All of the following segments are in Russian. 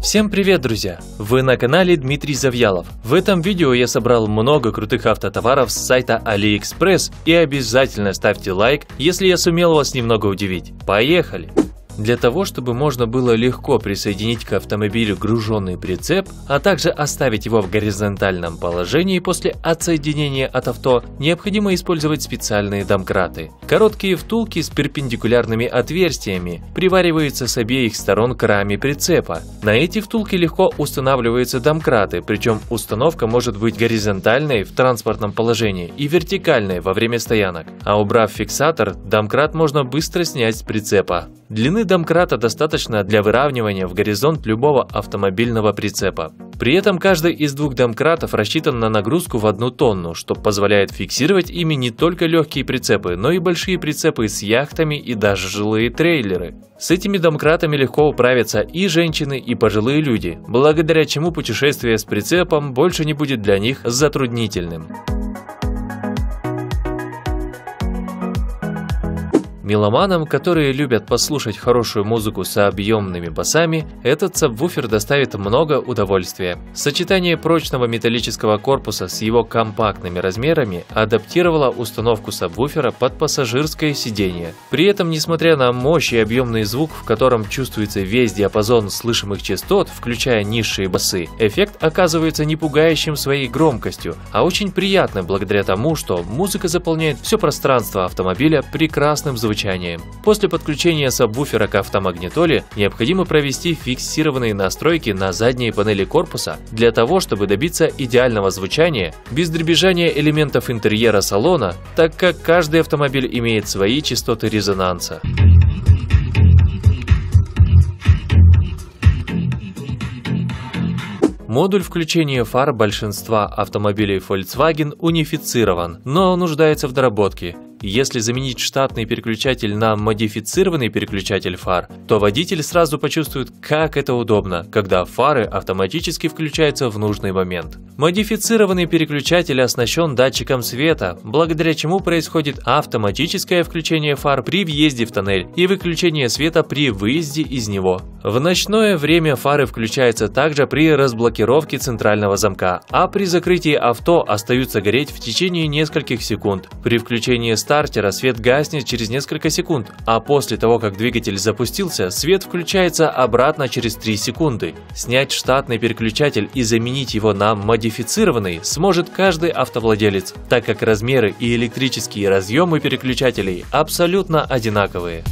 Всем привет, друзья! Вы на канале Дмитрий Завьялов. В этом видео я собрал много крутых автотоваров с сайта AliExpress и обязательно ставьте лайк, если я сумел вас немного удивить. Поехали! Для того, чтобы можно было легко присоединить к автомобилю груженный прицеп, а также оставить его в горизонтальном положении после отсоединения от авто, необходимо использовать специальные домкраты. Короткие втулки с перпендикулярными отверстиями привариваются с обеих сторон к раме прицепа. На эти втулки легко устанавливаются домкраты, причем установка может быть горизонтальной в транспортном положении и вертикальной во время стоянок. А убрав фиксатор, домкрат можно быстро снять с прицепа. Длины домкрата достаточно для выравнивания в горизонт любого автомобильного прицепа. При этом каждый из двух домкратов рассчитан на нагрузку в одну тонну, что позволяет фиксировать ими не только легкие прицепы, но и большие прицепы с яхтами и даже жилые трейлеры. С этими домкратами легко управятся и женщины, и пожилые люди, благодаря чему путешествие с прицепом больше не будет для них затруднительным. Меломанам, которые любят послушать хорошую музыку с объемными басами, этот сабвуфер доставит много удовольствия. Сочетание прочного металлического корпуса с его компактными размерами адаптировало установку сабвуфера под пассажирское сиденье. При этом, несмотря на мощь и объемный звук, в котором чувствуется весь диапазон слышимых частот, включая низшие басы, эффект оказывается не пугающим своей громкостью, а очень приятным благодаря тому, что музыка заполняет все пространство автомобиля прекрасным звучанием звучанием. После подключения сабвуфера к автомагнитоле необходимо провести фиксированные настройки на задней панели корпуса для того, чтобы добиться идеального звучания без дребезжания элементов интерьера салона, так как каждый автомобиль имеет свои частоты резонанса. Модуль включения фар большинства автомобилей Volkswagen унифицирован, но нуждается в доработке. Если заменить штатный переключатель на модифицированный переключатель фар, то водитель сразу почувствует, как это удобно, когда фары автоматически включаются в нужный момент. Модифицированный переключатель оснащен датчиком света, благодаря чему происходит автоматическое включение фар при въезде в тоннель и выключение света при выезде из него. В ночное время фары включаются также при разблокировке центрального замка, а при закрытии авто остаются гореть в течение нескольких секунд. При включении стартера свет гаснет через несколько секунд, а после того, как двигатель запустился, свет включается обратно через 3 секунды. Снять штатный переключатель и заменить его на модифицированный сможет каждый автовладелец, так как размеры и электрические разъемы переключателей абсолютно одинаковые.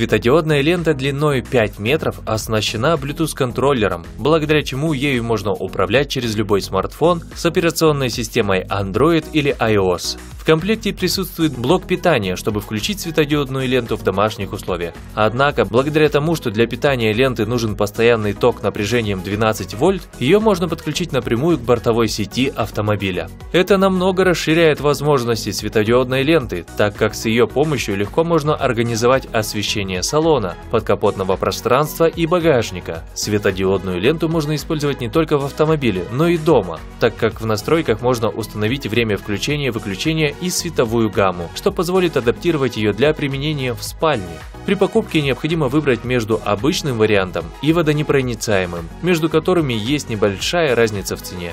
Светодиодная лента длиной 5 метров оснащена Bluetooth-контроллером, благодаря чему ею можно управлять через любой смартфон с операционной системой Android или iOS. Комплекте присутствует блок питания, чтобы включить светодиодную ленту в домашних условиях. Однако, благодаря тому, что для питания ленты нужен постоянный ток напряжением 12 вольт, ее можно подключить напрямую к бортовой сети автомобиля. Это намного расширяет возможности светодиодной ленты, так как с ее помощью легко можно организовать освещение салона, подкапотного пространства и багажника. Светодиодную ленту можно использовать не только в автомобиле, но и дома, так как в настройках можно установить время включения-выключения и световую гамму, что позволит адаптировать ее для применения в спальне. При покупке необходимо выбрать между обычным вариантом и водонепроницаемым, между которыми есть небольшая разница в цене.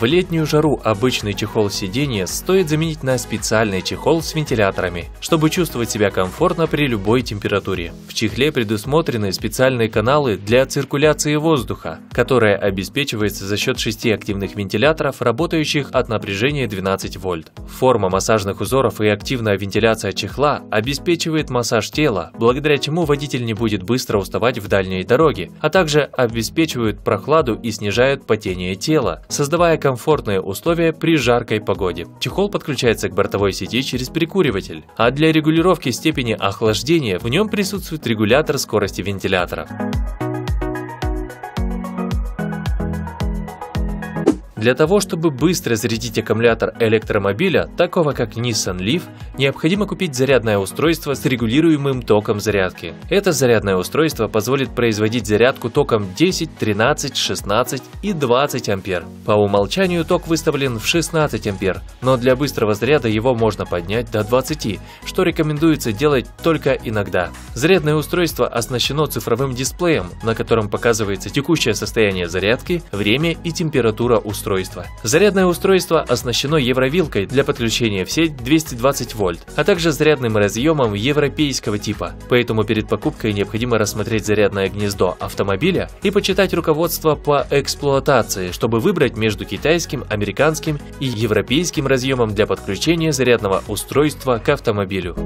В летнюю жару обычный чехол сидения стоит заменить на специальный чехол с вентиляторами, чтобы чувствовать себя комфортно при любой температуре. В чехле предусмотрены специальные каналы для циркуляции воздуха, которая обеспечивается за счет шести активных вентиляторов, работающих от напряжения 12 вольт. Форма массажных узоров и активная вентиляция чехла обеспечивает массаж тела, благодаря чему водитель не будет быстро уставать в дальней дороге, а также обеспечивают прохладу и снижают потение тела, создавая комфорт комфортные условия при жаркой погоде. Чехол подключается к бортовой сети через прикуриватель, а для регулировки степени охлаждения в нем присутствует регулятор скорости вентилятора. Для того, чтобы быстро зарядить аккумулятор электромобиля, такого как Nissan Leaf, необходимо купить зарядное устройство с регулируемым током зарядки. Это зарядное устройство позволит производить зарядку током 10, 13, 16 и 20 ампер. По умолчанию ток выставлен в 16 ампер, но для быстрого заряда его можно поднять до 20, что рекомендуется делать только иногда. Зарядное устройство оснащено цифровым дисплеем, на котором показывается текущее состояние зарядки, время и температура устройства. Зарядное устройство оснащено евровилкой для подключения в сеть 220 вольт, а также зарядным разъемом европейского типа. Поэтому перед покупкой необходимо рассмотреть зарядное гнездо автомобиля и почитать руководство по эксплуатации, чтобы выбрать между китайским, американским и европейским разъемом для подключения зарядного устройства к автомобилю.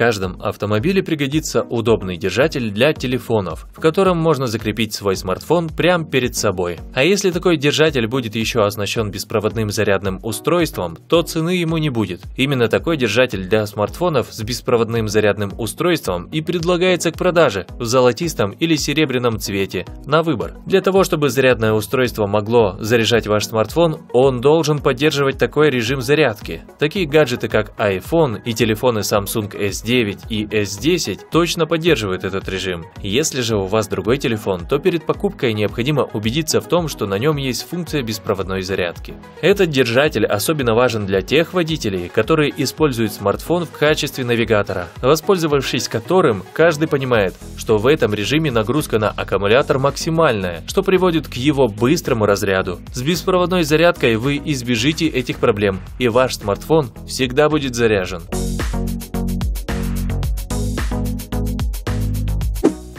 Каждом автомобиле пригодится удобный держатель для телефонов, в котором можно закрепить свой смартфон прямо перед собой. А если такой держатель будет еще оснащен беспроводным зарядным устройством, то цены ему не будет. Именно такой держатель для смартфонов с беспроводным зарядным устройством и предлагается к продаже в золотистом или серебряном цвете на выбор. Для того, чтобы зарядное устройство могло заряжать ваш смартфон, он должен поддерживать такой режим зарядки. Такие гаджеты как iPhone и телефоны Samsung S10 S9 и S10 точно поддерживают этот режим. Если же у вас другой телефон, то перед покупкой необходимо убедиться в том, что на нем есть функция беспроводной зарядки. Этот держатель особенно важен для тех водителей, которые используют смартфон в качестве навигатора, воспользовавшись которым каждый понимает, что в этом режиме нагрузка на аккумулятор максимальная, что приводит к его быстрому разряду. С беспроводной зарядкой вы избежите этих проблем, и ваш смартфон всегда будет заряжен.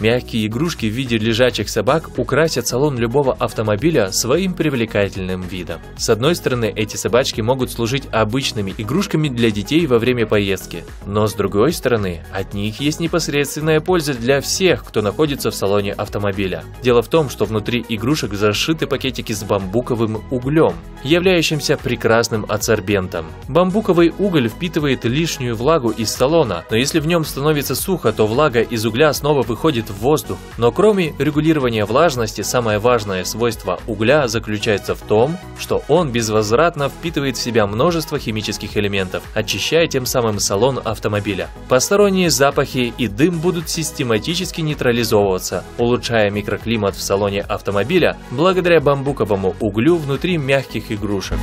Мягкие игрушки в виде лежачих собак украсят салон любого автомобиля своим привлекательным видом. С одной стороны, эти собачки могут служить обычными игрушками для детей во время поездки, но с другой стороны, от них есть непосредственная польза для всех, кто находится в салоне автомобиля. Дело в том, что внутри игрушек зашиты пакетики с бамбуковым углем, являющимся прекрасным адсорбентом. Бамбуковый уголь впитывает лишнюю влагу из салона, но если в нем становится сухо, то влага из угля снова выходит воздух. Но кроме регулирования влажности, самое важное свойство угля заключается в том, что он безвозвратно впитывает в себя множество химических элементов, очищая тем самым салон автомобиля. Посторонние запахи и дым будут систематически нейтрализовываться, улучшая микроклимат в салоне автомобиля благодаря бамбуковому углю внутри мягких игрушек.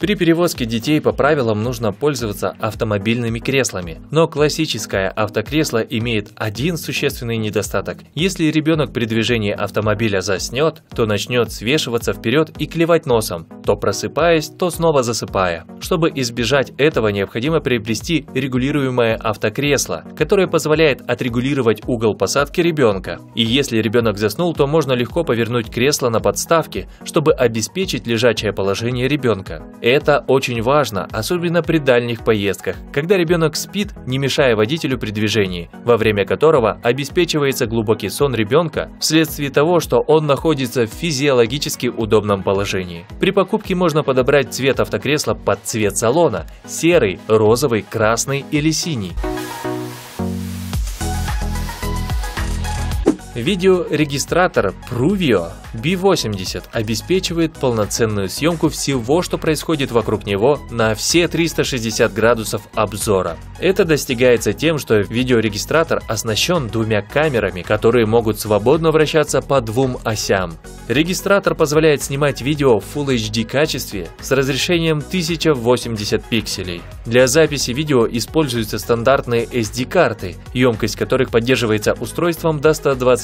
При перевозке детей по правилам нужно пользоваться автомобильными креслами, но классическое автокресло имеет один существенный недостаток. Если ребенок при движении автомобиля заснет, то начнет свешиваться вперед и клевать носом, то просыпаясь, то снова засыпая. Чтобы избежать этого, необходимо приобрести регулируемое автокресло, которое позволяет отрегулировать угол посадки ребенка. И если ребенок заснул, то можно легко повернуть кресло на подставке, чтобы обеспечить лежачее положение ребенка. Это очень важно, особенно при дальних поездках, когда ребенок спит, не мешая водителю при движении, во время которого обеспечивается глубокий сон ребенка вследствие того, что он находится в физиологически удобном положении. При покупке можно подобрать цвет автокресла под цвет салона – серый, розовый, красный или синий. Видеорегистратор Pruvio B80 обеспечивает полноценную съемку всего, что происходит вокруг него на все 360 градусов обзора. Это достигается тем, что видеорегистратор оснащен двумя камерами, которые могут свободно вращаться по двум осям. Регистратор позволяет снимать видео в Full HD качестве с разрешением 1080 пикселей. Для записи видео используются стандартные SD-карты, емкость которых поддерживается устройством до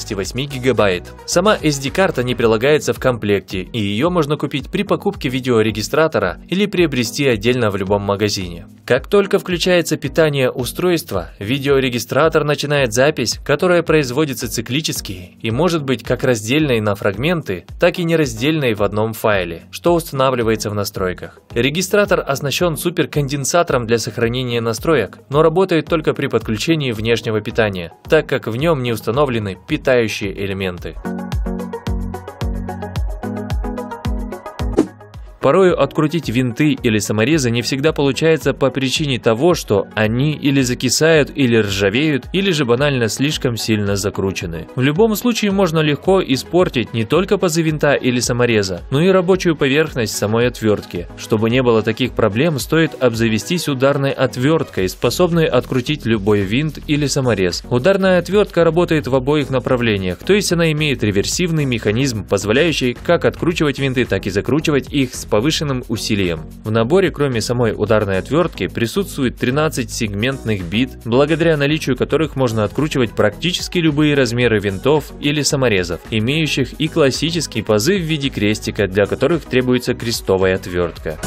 128 гигабайт. Сама SD-карта не прилагается в комплекте, и ее можно купить при покупке видеорегистратора или приобрести отдельно в любом магазине. Как только включается питание устройства, видеорегистратор начинает запись, которая производится циклически и может быть как раздельной на фрагменты, так и нераздельной в одном файле, что устанавливается в настройках. Регистратор оснащен суперконденсатором для сохранения настроек, но работает только при подключении внешнего питания, так как в нем не установлены питающие элементы. Порою открутить винты или саморезы не всегда получается по причине того, что они или закисают, или ржавеют, или же банально слишком сильно закручены. В любом случае можно легко испортить не только пазы винта или самореза, но и рабочую поверхность самой отвертки. Чтобы не было таких проблем, стоит обзавестись ударной отверткой, способной открутить любой винт или саморез. Ударная отвертка работает в обоих направлениях, то есть она имеет реверсивный механизм, позволяющий как откручивать винты, так и закручивать их с повышенным усилием. В наборе, кроме самой ударной отвертки, присутствует 13 сегментных бит, благодаря наличию которых можно откручивать практически любые размеры винтов или саморезов, имеющих и классические пазы в виде крестика, для которых требуется крестовая отвертка.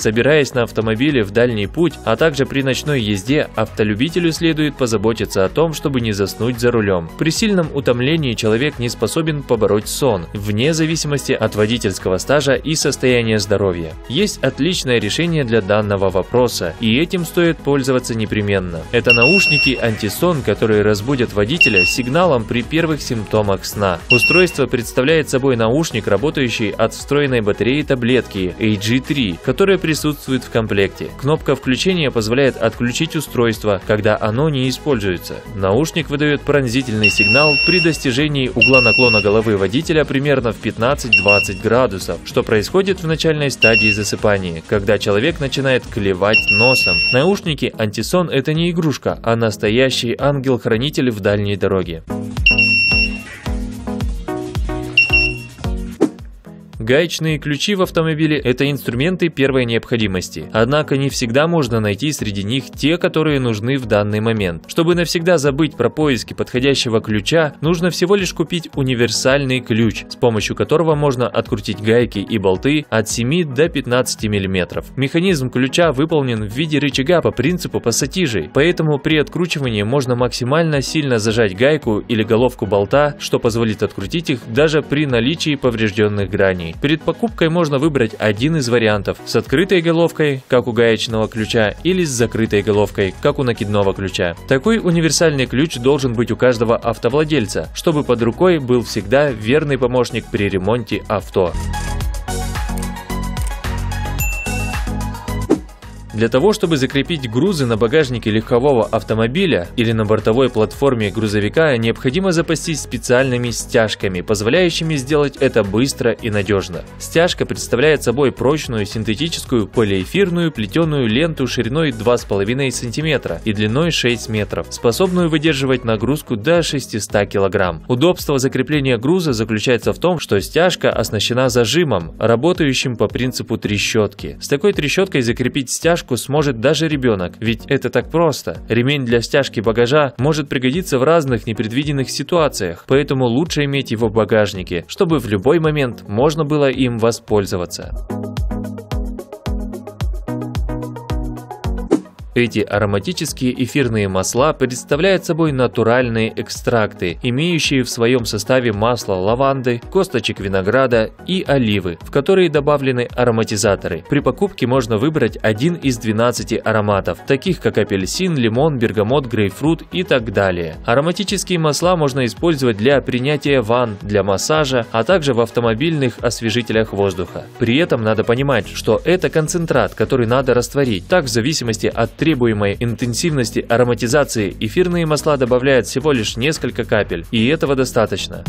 Собираясь на автомобиле в дальний путь, а также при ночной езде, автолюбителю следует позаботиться о том, чтобы не заснуть за рулем. При сильном утомлении человек не способен побороть сон, вне зависимости от водительского стажа и состояния здоровья. Есть отличное решение для данного вопроса, и этим стоит пользоваться непременно. Это наушники антисон, которые разбудят водителя сигналом при первых симптомах сна. Устройство представляет собой наушник, работающий от встроенной батареи таблетки AG3, которая при присутствует в комплекте. Кнопка включения позволяет отключить устройство, когда оно не используется. Наушник выдает пронзительный сигнал при достижении угла наклона головы водителя примерно в 15-20 градусов, что происходит в начальной стадии засыпания, когда человек начинает клевать носом. Наушники антисон это не игрушка, а настоящий ангел-хранитель в дальней дороге. Гаечные ключи в автомобиле – это инструменты первой необходимости. Однако не всегда можно найти среди них те, которые нужны в данный момент. Чтобы навсегда забыть про поиски подходящего ключа, нужно всего лишь купить универсальный ключ, с помощью которого можно открутить гайки и болты от 7 до 15 мм. Механизм ключа выполнен в виде рычага по принципу пассатижей, поэтому при откручивании можно максимально сильно зажать гайку или головку болта, что позволит открутить их даже при наличии поврежденных граней. Перед покупкой можно выбрать один из вариантов с открытой головкой, как у гаечного ключа, или с закрытой головкой, как у накидного ключа. Такой универсальный ключ должен быть у каждого автовладельца, чтобы под рукой был всегда верный помощник при ремонте авто. Для того, чтобы закрепить грузы на багажнике легкового автомобиля или на бортовой платформе грузовика, необходимо запастись специальными стяжками, позволяющими сделать это быстро и надежно. Стяжка представляет собой прочную синтетическую полиэфирную плетеную ленту шириной 2,5 см и длиной 6 метров, способную выдерживать нагрузку до 600 кг. Удобство закрепления груза заключается в том, что стяжка оснащена зажимом, работающим по принципу трещотки. С такой трещоткой закрепить стяжку стяжку сможет даже ребенок, ведь это так просто. Ремень для стяжки багажа может пригодиться в разных непредвиденных ситуациях, поэтому лучше иметь его в багажнике, чтобы в любой момент можно было им воспользоваться. Эти ароматические эфирные масла представляют собой натуральные экстракты, имеющие в своем составе масло лаванды, косточек винограда и оливы, в которые добавлены ароматизаторы. При покупке можно выбрать один из 12 ароматов, таких как апельсин, лимон, бергамот, грейпфрут и так далее. Ароматические масла можно использовать для принятия ванн, для массажа, а также в автомобильных освежителях воздуха. При этом надо понимать, что это концентрат, который надо растворить. Так, в зависимости от требуемой интенсивности ароматизации эфирные масла добавляют всего лишь несколько капель, и этого достаточно.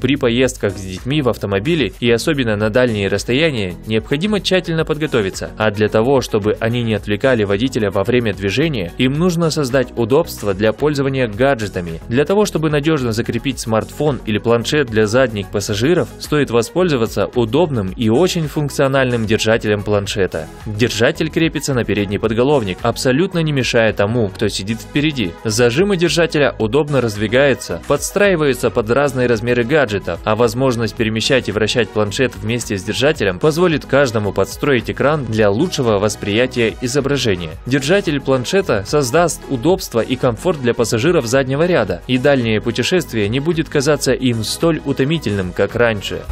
При поездках с детьми в автомобиле и особенно на дальние расстояния необходимо тщательно подготовиться, а для того, чтобы они не отвлекали водителя во время движения, им нужно создать удобство для пользования гаджетами. Для того, чтобы надежно закрепить смартфон или планшет для задних пассажиров, стоит воспользоваться удобным и очень функциональным держателем планшета. Держатель крепится на передний подголовник, абсолютно не мешая тому, кто сидит впереди. Зажимы держателя удобно раздвигаются, подстраиваются под разные размеры гаджета, гаджетов, а возможность перемещать и вращать планшет вместе с держателем позволит каждому подстроить экран для лучшего восприятия изображения. Держатель планшета создаст удобство и комфорт для пассажиров заднего ряда, и дальнее путешествие не будет казаться им столь утомительным, как раньше.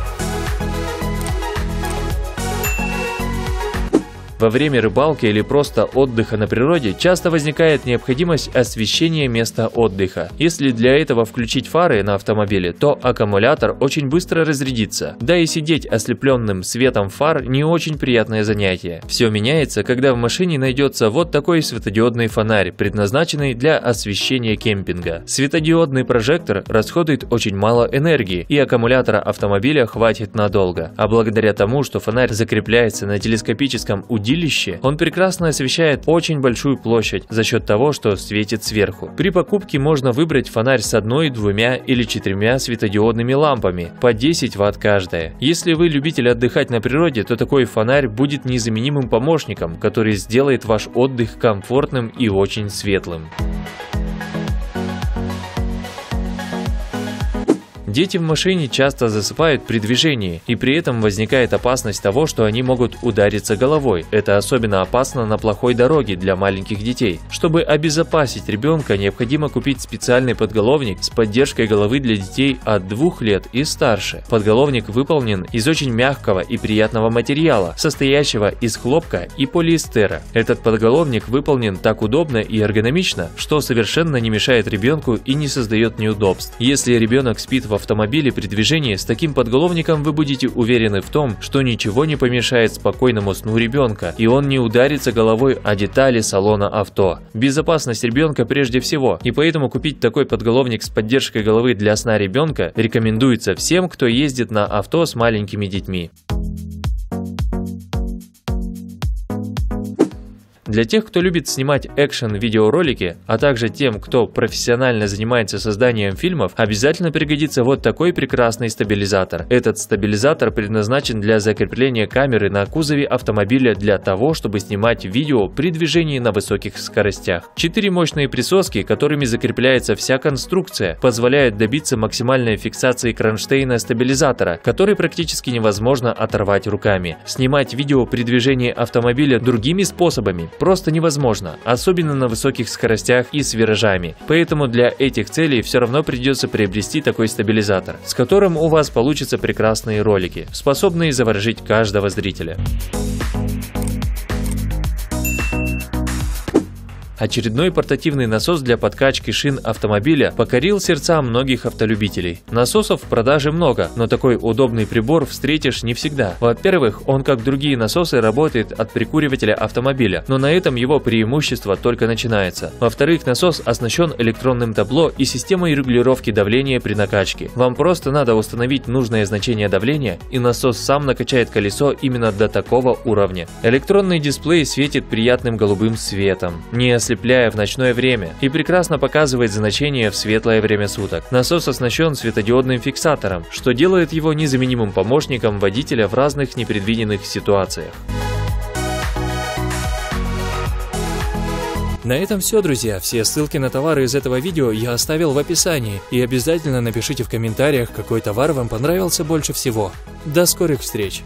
Во время рыбалки или просто отдыха на природе часто возникает необходимость освещения места отдыха. Если для этого включить фары на автомобиле, то аккумулятор очень быстро разрядится. Да и сидеть ослепленным светом фар не очень приятное занятие. Все меняется, когда в машине найдется вот такой светодиодный фонарь, предназначенный для освещения кемпинга. Светодиодный прожектор расходует очень мало энергии, и аккумулятора автомобиля хватит надолго. А благодаря тому, что фонарь закрепляется на телескопическом удилище, он прекрасно освещает очень большую площадь за счет того, что светит сверху. При покупке можно выбрать фонарь с одной, двумя или четырьмя светодиодными лампами, по 10 Вт каждая. Если вы любитель отдыхать на природе, то такой фонарь будет незаменимым помощником, который сделает ваш отдых комфортным и очень светлым. Дети в машине часто засыпают при движении, и при этом возникает опасность того, что они могут удариться головой. Это особенно опасно на плохой дороге для маленьких детей. Чтобы обезопасить ребенка, необходимо купить специальный подголовник с поддержкой головы для детей от 2 лет и старше. Подголовник выполнен из очень мягкого и приятного материала, состоящего из хлопка и полиэстера. Этот подголовник выполнен так удобно и эргономично, что совершенно не мешает ребенку и не создает неудобств. Если ребенок спит в автомобиле при движении с таким подголовником вы будете уверены в том, что ничего не помешает спокойному сну ребенка, и он не ударится головой о детали салона авто. Безопасность ребенка прежде всего, и поэтому купить такой подголовник с поддержкой головы для сна ребенка рекомендуется всем, кто ездит на авто с маленькими детьми. Для тех, кто любит снимать экшен-видеоролики, а также тем, кто профессионально занимается созданием фильмов, обязательно пригодится вот такой прекрасный стабилизатор. Этот стабилизатор предназначен для закрепления камеры на кузове автомобиля для того, чтобы снимать видео при движении на высоких скоростях. Четыре мощные присоски, которыми закрепляется вся конструкция, позволяют добиться максимальной фиксации кронштейна стабилизатора, который практически невозможно оторвать руками. Снимать видео при движении автомобиля другими способами просто невозможно, особенно на высоких скоростях и с виражами. Поэтому для этих целей все равно придется приобрести такой стабилизатор, с которым у вас получатся прекрасные ролики, способные заворожить каждого зрителя. Очередной портативный насос для подкачки шин автомобиля покорил сердца многих автолюбителей. Насосов в продаже много, но такой удобный прибор встретишь не всегда. Во-первых, он как другие насосы работает от прикуривателя автомобиля, но на этом его преимущество только начинается. Во-вторых, насос оснащен электронным табло и системой регулировки давления при накачке. Вам просто надо установить нужное значение давления, и насос сам накачает колесо именно до такого уровня. Электронный дисплей светит приятным голубым светом. Не ослепляя в ночное время, и прекрасно показывает значение в светлое время суток. Насос оснащен светодиодным фиксатором, что делает его незаменимым помощником водителя в разных непредвиденных ситуациях. На этом все, друзья. Все ссылки на товары из этого видео я оставил в описании. И обязательно напишите в комментариях, какой товар вам понравился больше всего. До скорых встреч!